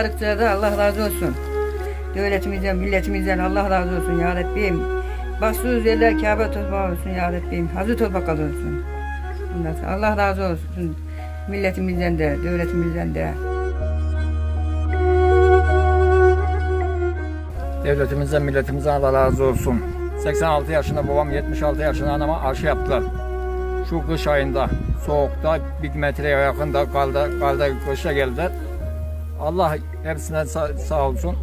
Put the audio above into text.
Sağlıkçılara da Allah razı olsun. Devletimizden, milletimizden Allah razı olsun ya Rabbim. Baksız yerler Kabe torpağı olsun ya Rabbim. Hazır toprak olsun. Allah razı olsun. Milletimizden de, devletimizden de. Devletimizden, milletimizden Allah razı olsun. 86 yaşında babam, 76 yaşında anama aşı yaptılar. Şu kış ayında, soğukta, bir metreye yakında kaldı, kaldı kışa geldiler. Allah hepsinden sağ, sağ olsun.